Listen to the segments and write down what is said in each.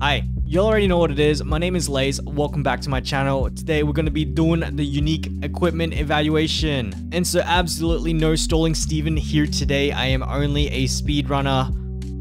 Hi, you already know what it is. My name is Lace. Welcome back to my channel. Today we're going to be doing the unique equipment evaluation. And so absolutely no stalling Steven here today. I am only a speedrunner.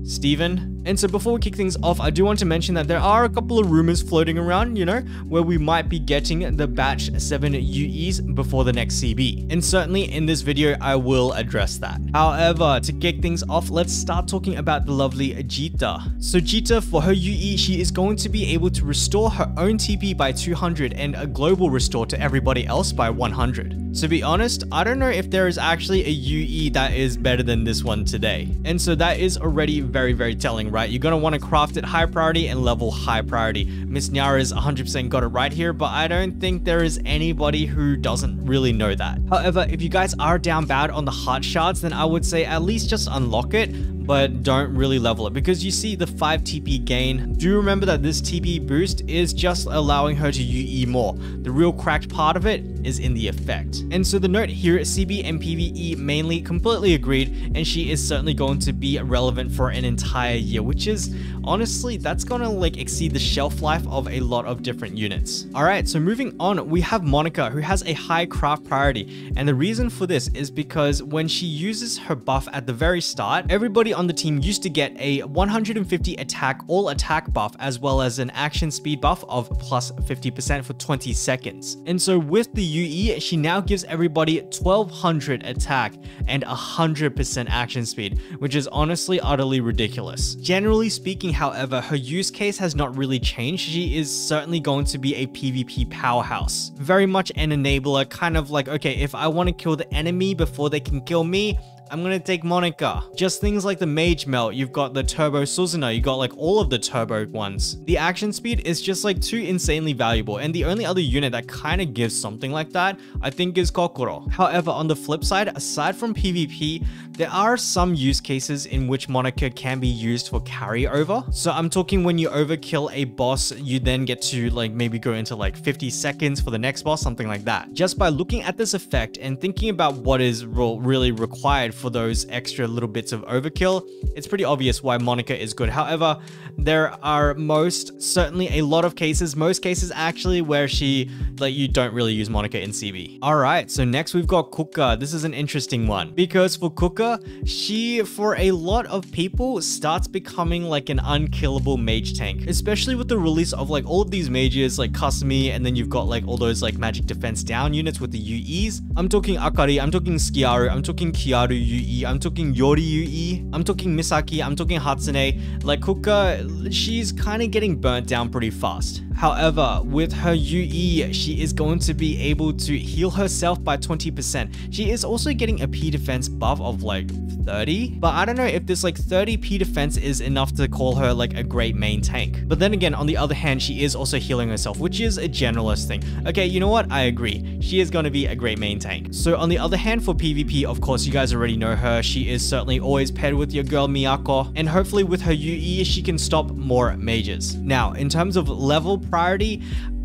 Steven, and so before we kick things off, I do want to mention that there are a couple of rumors floating around, you know, where we might be getting the batch 7 UEs before the next CB. And certainly in this video, I will address that. However, to kick things off, let's start talking about the lovely Djeeta. So Djeeta, for her UE, she is going to be able to restore her own TP by 200 and a global restore to everybody else by 100. To be honest, I don't know if there is actually a UE that is better than this one today. And so that is already very, very telling right? You're want to craft it high priority and level high priority. Miss Nyara's 100% got it right here, but I don't think there is anybody who doesn't really know that. However, if you guys are down bad on the heart shards, then I would say at least just unlock it but don't really level it because you see the 5 TP gain. Do remember that this TP boost is just allowing her to UE more. The real cracked part of it is in the effect. And so the note here, CB and PvE mainly completely agreed and she is certainly going to be relevant for an entire year, which is honestly, that's gonna like exceed the shelf life of a lot of different units. All right, so moving on, we have Monika who has a high craft priority. And the reason for this is because when she uses her buff at the very start, everybody the team used to get a 150 attack all attack buff as well as an action speed buff of plus 50% for 20 seconds. And so with the UE, she now gives everybody 1200 attack and 100% action speed, which is honestly utterly ridiculous. Generally speaking, however, her use case has not really changed. She is certainly going to be a PvP powerhouse. Very much an enabler, kind of like, okay, if I want to kill the enemy before they can kill me, I'm gonna take Monika. Just things like the Mage Melt, you've got the Turbo Suzuna, you got like all of the turbo ones. The action speed is just like too insanely valuable and the only other unit that kind of gives something like that, I think is Kokkoro. However, on the flip side, aside from PvP, there are some use cases in which Monika can be used for carryover. So I'm talking when you overkill a boss, you then get to like maybe go into like 50 seconds for the next boss, something like that. Just by looking at this effect and thinking about what is really required for those extra little bits of overkill, it's pretty obvious why Monika is good. However, there are most, certainly a lot of cases, most cases actually, where she, like, you don't really use Monika in CB. Alright, so next we've got Kuka. This is an interesting one, because for Kuka, she, for a lot of people, starts becoming like an unkillable mage tank, especially with the release of like all of these mages like Kasumi, and then you've got like all those like magic defense down units with the UEs. I'm talking Akari, I'm talking Skyaru, I'm talking Kyaru UE, I'm talking Yori UE, I'm talking Misaki, I'm talking Hatsune. Like Kuka, she's kind of getting burnt down pretty fast. However, with her UE, she is going to be able to heal herself by 20%. She is also getting a P defense buff of like 30, but I don't know if this like 30 P defense is enough to call her like a great main tank. But then again, on the other hand, she is also healing herself, which is a generalist thing. Okay, you know what? I agree. She is going to be a great main tank. So on the other hand, for PvP, of course, you guys already know her. She is certainly always paired with your girl Miyako, and hopefully with her UE, she can stop more mages. Now, in terms of level priority,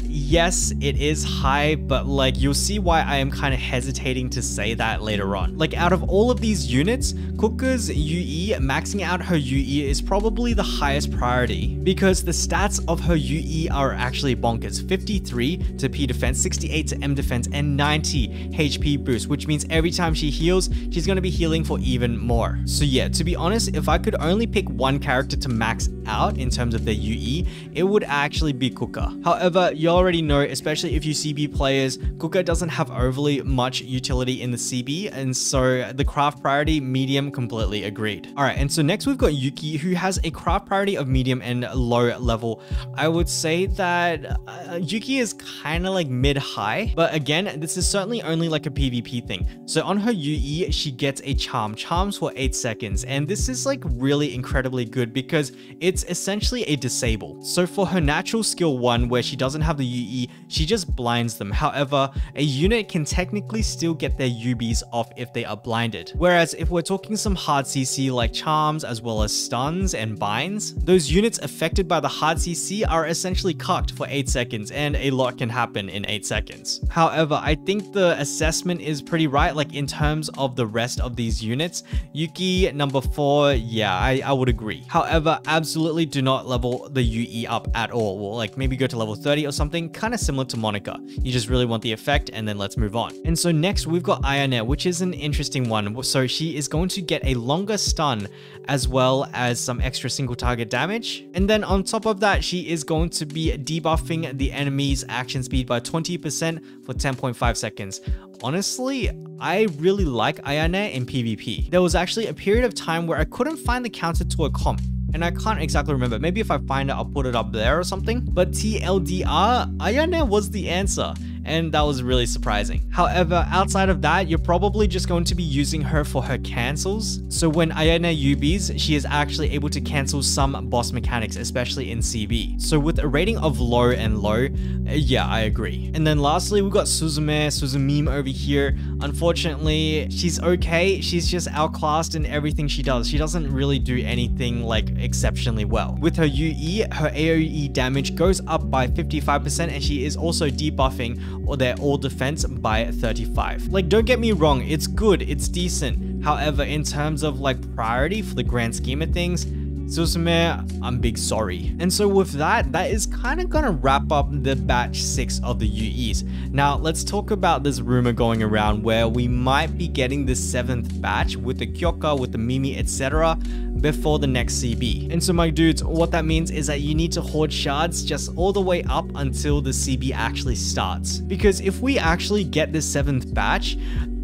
yes, it is high, but like you'll see why I am kind of hesitating to say that later on. Like out of all of these units, Kuka's UE, maxing out her UE is probably the highest priority because the stats of her UE are actually bonkers. 53 to P defense, 68 to M defense, and 90 HP boost, which means every time she heals, she's going to be healing for even more. So yeah, to be honest, if I could only pick one character to max out in terms of their UE, it would actually be Kuka. However, you already know, especially if you CB players, Kuka doesn't have overly much utility in the CB, and so the craft priority medium completely agreed. All right, and so next we've got Yuki, who has a craft priority of medium and low level. I would say that uh, Yuki is kind of like mid-high, but again, this is certainly only like a PvP thing. So on her UE, she gets a charm, charms for 8 seconds, and this is like really incredibly good because it's essentially a disable. So for her natural skill 1, where she doesn't have the UE, she just blinds them. However, a unit can technically still get their UBs off if they are blinded. Whereas if we're talking some hard CC like charms as well as stuns and binds, those units affected by the hard CC are essentially cocked for 8 seconds and a lot can happen in 8 seconds. However, I think the assessment is pretty right like in terms of the rest of these units. Yuki number 4, yeah, I, I would agree. However, absolutely do not level the UE up at all. Well, like maybe go to level 30 or something, kind of similar to Monika. You just really want the effect and then let's move on. And so next we've got Ayane, which is an interesting one. So she is going to get a longer stun as well as some extra single target damage. And then on top of that, she is going to be debuffing the enemy's action speed by 20% for 10.5 seconds. Honestly, I really like Ayane in PvP. There was actually a period of time where I couldn't find the counter to a comp and I can't exactly remember. Maybe if I find it, I'll put it up there or something. But TLDR, Ayane was the answer and that was really surprising. However, outside of that, you're probably just going to be using her for her cancels. So when Ayane UBs, she is actually able to cancel some boss mechanics, especially in CB. So with a rating of low and low, uh, yeah, I agree. And then lastly, we've got Suzume, Suzumime over here. Unfortunately, she's okay. She's just outclassed in everything she does. She doesn't really do anything like exceptionally well. With her UE, her AoE damage goes up by 55% and she is also debuffing or their all defense by 35. Like don't get me wrong, it's good, it's decent. However, in terms of like priority for the grand scheme of things, Suzume, I'm big sorry. And so with that, that is kind of gonna wrap up the batch 6 of the UEs. Now let's talk about this rumor going around where we might be getting the 7th batch with the Kyoka, with the Mimi, etc before the next CB. And so my dudes, what that means is that you need to hoard shards just all the way up until the CB actually starts. Because if we actually get the 7th batch,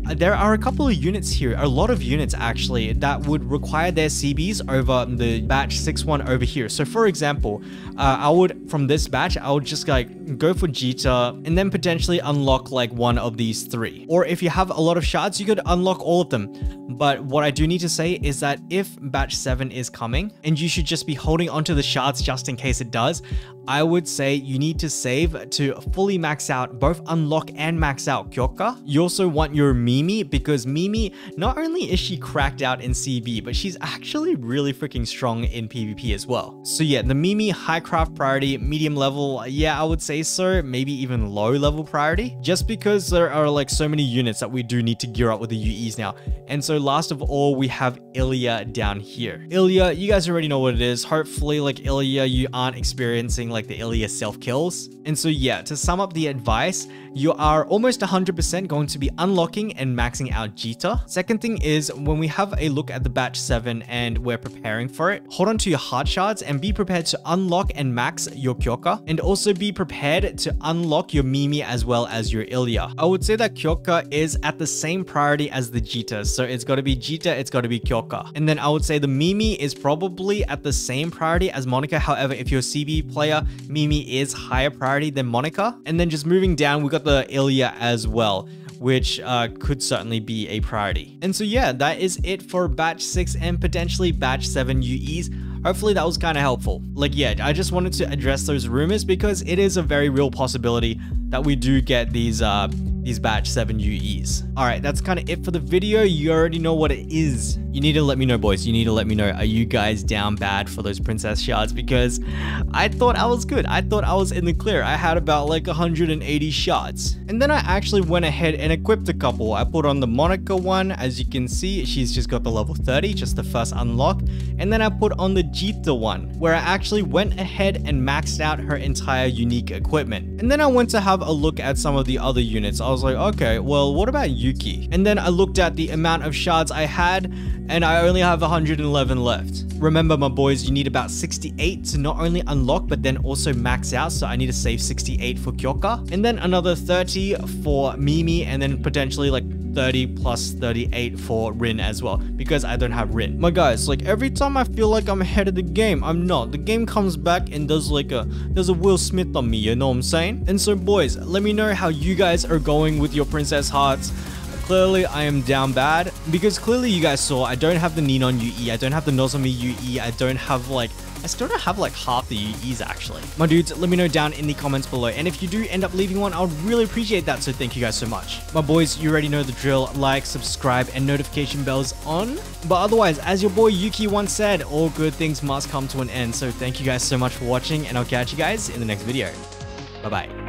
there are a couple of units here, a lot of units actually, that would require their CBs over the batch 6-1 over here. So for example, uh, I would, from this batch, I would just like go for Djeeta and then potentially unlock like one of these three. Or if you have a lot of shards, you could unlock all of them. But what I do need to say is that if batch 7 is coming, and you should just be holding onto the shards just in case it does, I would say you need to save to fully max out, both unlock and max out Kyoka. You also want your Mimi because Mimi, not only is she cracked out in CB, but she's actually really freaking strong in PvP as well. So yeah, the Mimi high craft priority, medium level, yeah, I would say so, maybe even low level priority, just because there are like so many units that we do need to gear up with the UEs now. And so last of all, we have Illya down here. Illya, you guys already know what it is. Hopefully like Illya, you aren't experiencing like the Illya self kills. And so yeah, to sum up the advice, you are almost 100% going to be unlocking and maxing out Djeeta. Second thing is when we have a look at the batch 7 and we're preparing for it, hold on to your heart shards and be prepared to unlock and max your Kyoka and also be prepared to unlock your Mimi as well as your Illya. I would say that Kyoka is at the same priority as the Djeeta. So it's got to be Djeeta, it's got to be Kyoka. And then I would say the Mimi is probably at the same priority as Monika. However, if you're a CB player, Mimi is higher priority than Monika. And then just moving down, we got the Illya as well which uh, could certainly be a priority. And so yeah, that is it for batch 6 and potentially batch 7 UEs. Hopefully that was kind of helpful. Like yeah, I just wanted to address those rumors because it is a very real possibility that we do get these uh, these batch 7 UEs. Alright, that's kind of it for the video. You already know what it is. You need to let me know, boys. You need to let me know. Are you guys down bad for those princess shards? Because I thought I was good. I thought I was in the clear. I had about like 180 shots. And then I actually went ahead and equipped a couple. I put on the Monika one. As you can see, she's just got the level 30, just the first unlock. And then I put on the Djeeta one, where I actually went ahead and maxed out her entire unique equipment. And then I went to have a look at some of the other units. I was like, okay, well, what about Yuki? And then I looked at the amount of shards I had, and I only have 111 left. Remember, my boys, you need about 68 to not only unlock, but then also max out. So I need to save 68 for Kyoka, and then another 30 for Mimi, and then potentially like 30 plus 38 for Rin as well because I don't have Rin. My guys, like every time I feel like I'm ahead of the game, I'm not. The game comes back and does like a, there's a Will Smith on me, you know what I'm saying? And so boys, let me know how you guys are going with your Princess Hearts clearly I am down bad because clearly you guys saw I don't have the Ninon UE, I don't have the Nozomi UE, I don't have like I still don't have like half the UEs actually. My dudes, let me know down in the comments below. And if you do end up leaving one, I would really appreciate that. So thank you guys so much. My boys, you already know the drill. Like, subscribe, and notification bells on. But otherwise, as your boy Yuki once said, all good things must come to an end. So thank you guys so much for watching, and I'll catch you guys in the next video. Bye bye.